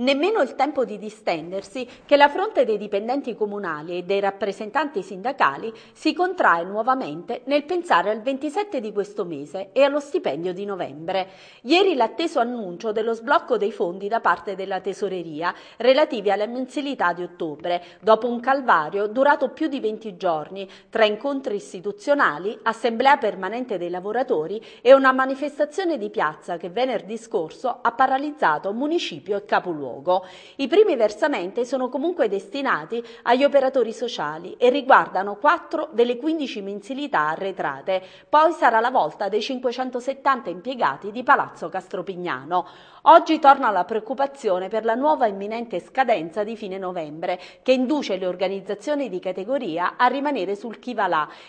Nemmeno il tempo di distendersi che la fronte dei dipendenti comunali e dei rappresentanti sindacali si contrae nuovamente nel pensare al 27 di questo mese e allo stipendio di novembre. Ieri l'atteso annuncio dello sblocco dei fondi da parte della tesoreria relativi alle mensilità di ottobre, dopo un calvario durato più di 20 giorni, tra incontri istituzionali, assemblea permanente dei lavoratori e una manifestazione di piazza che venerdì scorso ha paralizzato municipio e capoluogo luogo. I primi versamenti sono comunque destinati agli operatori sociali e riguardano 4 delle 15 mensilità arretrate. Poi sarà la volta dei 570 impiegati di Palazzo Castropignano. Oggi torna la preoccupazione per la nuova imminente scadenza di fine novembre, che induce le organizzazioni di categoria a rimanere sul chi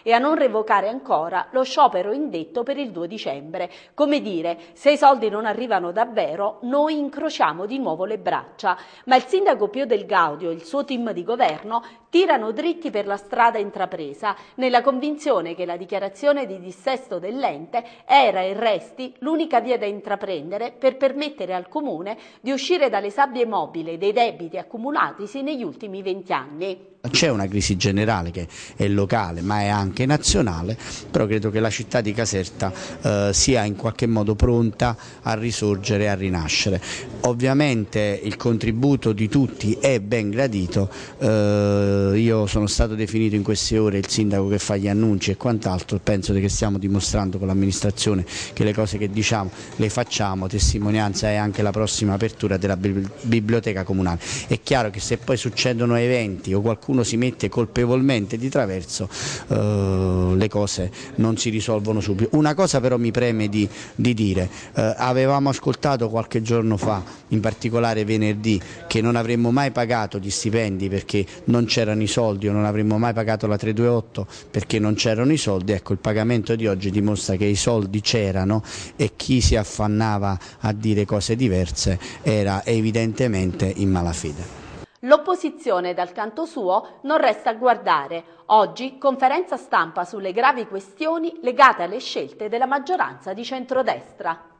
e a non revocare ancora lo sciopero indetto per il 2 dicembre. Come dire, se i soldi non arrivano davvero, noi incrociamo di nuovo le braccia. Ma il sindaco Pio del Gaudio e il suo team di governo tirano dritti per la strada intrapresa, nella convinzione che la dichiarazione di dissesto dell'ente era e resti l'unica via da intraprendere per permettere al Comune di uscire dalle sabbie mobili dei debiti accumulatisi negli ultimi 20 anni. C'è una crisi generale che è locale ma è anche nazionale, però credo che la città di Caserta eh, sia in qualche modo pronta a risorgere a rinascere. Ovviamente il contributo di tutti è ben gradito, eh, io sono stato definito in queste ore il sindaco che fa gli annunci e quant'altro, penso che stiamo dimostrando con l'amministrazione che le cose che diciamo le facciamo, testimonianza è anche la prossima apertura della biblioteca comunale. È chiaro che se poi succedono eventi o qualcuno si mette colpevolmente di traverso eh, le cose non si risolvono subito. Una cosa però mi preme di, di dire, eh, avevamo ascoltato qualche giorno fa, in particolare venerdì, che non avremmo mai pagato gli stipendi perché non c'erano i soldi o non avremmo mai pagato la 328 perché non c'erano i soldi, ecco il pagamento di oggi dimostra che i soldi c'erano e chi si affannava a dire cose diverse era evidentemente in malafede. L'opposizione dal canto suo non resta a guardare. Oggi conferenza stampa sulle gravi questioni legate alle scelte della maggioranza di centrodestra.